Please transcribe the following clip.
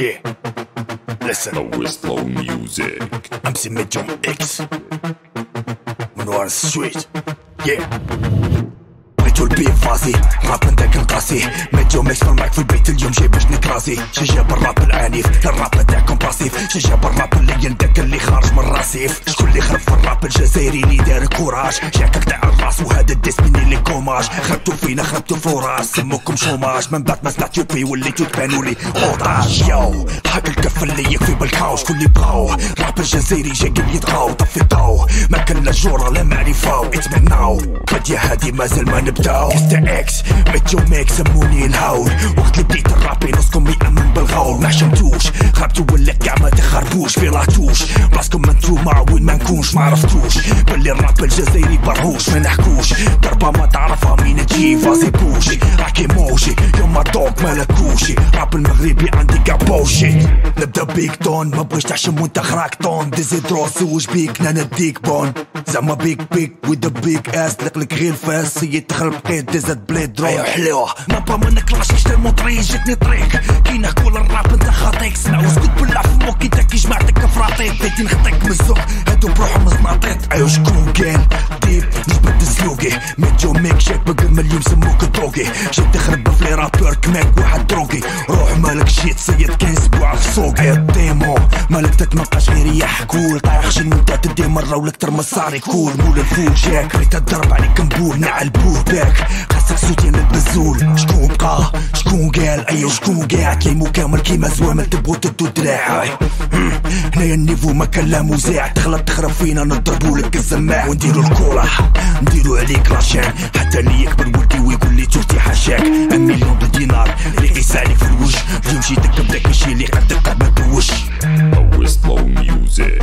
Yeah. Listen. No slow music. امسي ميديوم إكس من ورا السويت yeah. بغيتو البيب فاسي راب من داك القاسي ميديوم إكس في البيت اليوم جاي باش نكراسي شي جاب الراب العنيف الراب تاعكم باسيف شي جاب الراب اللي يندك اللي خارج من راسيف شكون اللي خرب في الراب الجزائري اللي دار كوراج شاكك تاع الراس وهذا الديس مني لي كوماج. خربتو فينا خربتو فوراج سموكم شوماج. من بعد ما سمعتو بي وليتو تبانو لي اوطاج يو حق الكف اللي يكفي بالكاو شكون اللي بغاو راب الجزائري جاي يتغاو. طفي الضو ما كان لا جورا لا معرفة اتمناو. بدي هادي مازال ما نبداو. كستا إكس ميتيو ميك سموني الهول وقت اللي بديت الرابي نصكم يأمن بالغول ما حشمتوش خربتو ولا كاع ما تخربوش. في وين ما نكونش ما عرفتوش. باللي الراب الجزائري برهوش ما نحكوش. ضربة ما تعرفها مين تجي فازي بوشي راكي موشي يوم ما دوك ما لكوشي راب المغربي عندي كابوشي نبدأ بيك تون ما بغيش تحشم وانت خراك تون ديزيدروس وش بيك أنا نديك بون. زعما بيك بيك ويدا بيك آس لقلك غير فاس. سيد تخرب بقيت ديزاد بليد درو ايوا حلوة. ما با ما نكلاش الموطري جاتني طريق. كي نقول الراب انت خاطيك. سمع واسكت بالله في موك انت كي جمعتك كفراطيط بديت نخطيك من السوق هادو بروحهم مزناطيط أيوا شكون كان ديب نجبد سلوقي ميتيو ميك شيك بقر مليون سموك دروقي جيت تخرب في لي رابور كماك واحد دروقي. روح مالك جيت سيد كان أسبوع في سوق يا ديمو مالك تتمقاش غير يحكول طايح شنو انت تدي مرة ولا كتر مصاري كول مول الفول جاك ريت تضرب عليك نبول نعل باك. خاصك سوتين البزول شكون بقى؟ شكون قال؟ ايوا شكون قاع كيمو كامل كيما زوامل تبغوا تدو دراعي هنايا النيفو ما كان لا مزاع تغلط تخرب فينا نضربو لك الزماع. ونديرو الكورة. نديرو عليك لاشين. حتى اللي يكبر ولدي ويقول لي توتي حاشاك. مليون دينار اللي قيس عليك في الوجه اليوم جيتك بداك ماشي اللي قدك قد ما توش slow music.